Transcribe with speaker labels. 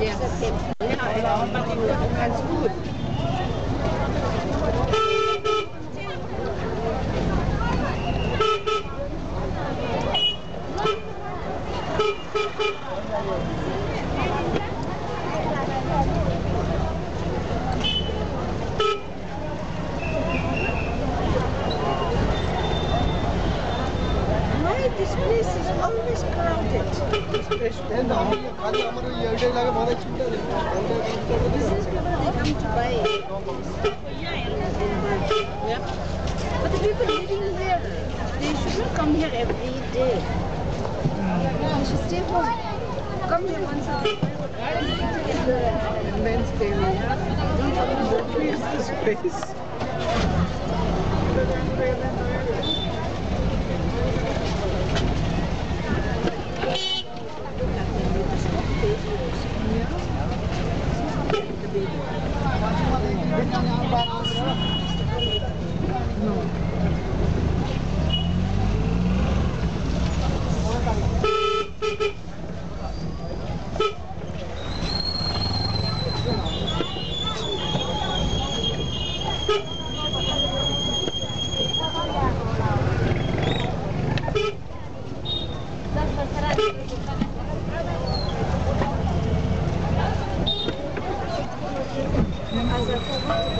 Speaker 1: Yes. Thank
Speaker 2: you. This is always crowded.
Speaker 3: This
Speaker 2: is people they come to buy.
Speaker 1: Yeah.
Speaker 2: But the people living here, they shouldn't come here every day. They should stay home. Come here once a week.
Speaker 1: Men's day. Don't come to the space. Thank you. Thank you.